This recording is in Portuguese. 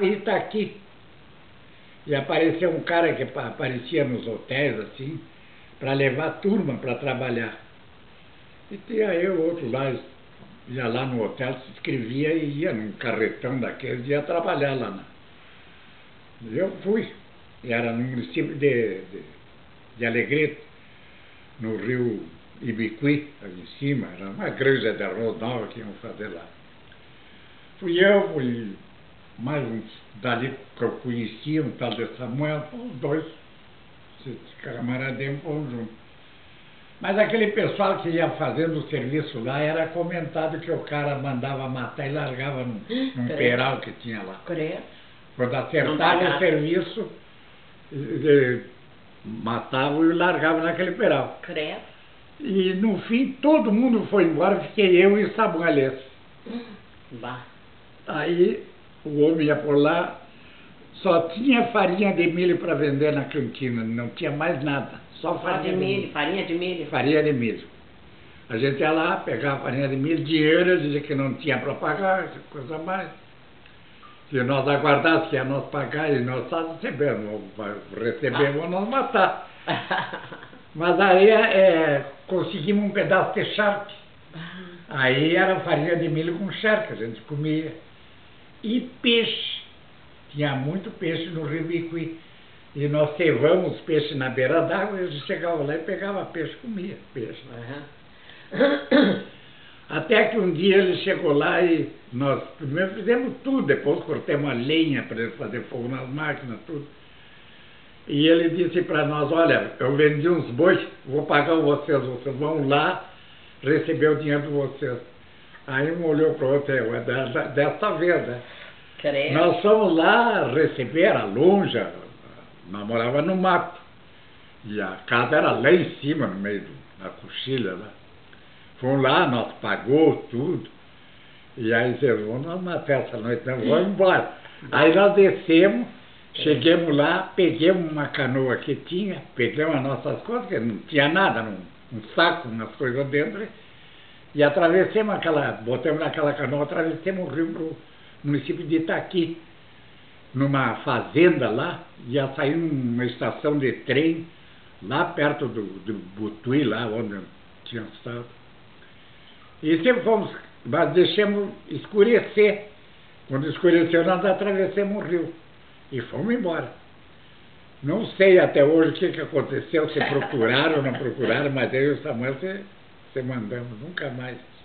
E está aqui. E apareceu um cara que aparecia nos hotéis, assim, para levar turma para trabalhar. E tinha eu, outro lá, ia lá no hotel, se inscrevia e ia num carretão daqueles, ia trabalhar lá. Na... Eu fui. E era no município de, de, de Alegrete, no rio Ibiqui, ali em cima, era uma granja de arroz nova que iam fazer lá. Fui eu, fui mais uns dali que eu conhecia, um tal de Samuel, os dois, esse camaradinho, fomos juntos. Mas aquele pessoal que ia fazendo o serviço lá era comentado que o cara mandava matar e largava num, num peral que tinha lá. Creio. Quando acertava o serviço, matavam e largavam naquele peral. Creio. E no fim todo mundo foi embora, fiquei eu e Samuel Bah. Aí o homem ia por lá, só tinha farinha de milho para vender na cantina, não tinha mais nada. Só farinha de milho, farinha de milho. Farinha de milho. A gente ia lá, pegava farinha de milho, dinheiro, dizia que não tinha para pagar, coisa mais. Se nós aguardássemos que ia nós pagar e nós só recebemos, recebemos ah. nós matar. Mas aí é, conseguimos um pedaço de charque. Ah. Aí era farinha de milho com charque, a gente comia. E peixe. Tinha muito peixe no Rio Bicuí. E nós cevamos peixe na beira d'água, eles chegavam lá e pegavam peixe, comia peixe. Uhum. Até que um dia ele chegou lá e nós primeiro fizemos tudo, depois cortamos a lenha para ele fazer fogo nas máquinas, tudo. E ele disse para nós, olha, eu vendi uns bois, vou pagar vocês, vocês vão lá receber o dinheiro de vocês. Aí um olhou para o outro, é dessa vez, né? Nós fomos lá receber, era longe, nós morava no mato. E a casa era lá em cima, no meio da coxilha lá. Fomos lá, nós pagou tudo. E aí disse, vamos na festa à noite, não, vamos embora. Aí nós descemos, chegamos lá, pegamos uma canoa que tinha, pegamos as nossas coisas, que não tinha nada, um, um saco, umas coisas dentro, e atravessamos aquela, botamos naquela canoa, atravessamos o rio para o município de Itaqui numa fazenda lá, ia sair numa estação de trem, lá perto do, do Butuí, lá onde tinha estado. E sempre fomos, mas deixamos escurecer. Quando escureceu, nós atravessamos o rio e fomos embora. Não sei até hoje o que, que aconteceu, se procuraram ou não procuraram, mas eu e o Samuel se, se mandamos, nunca mais.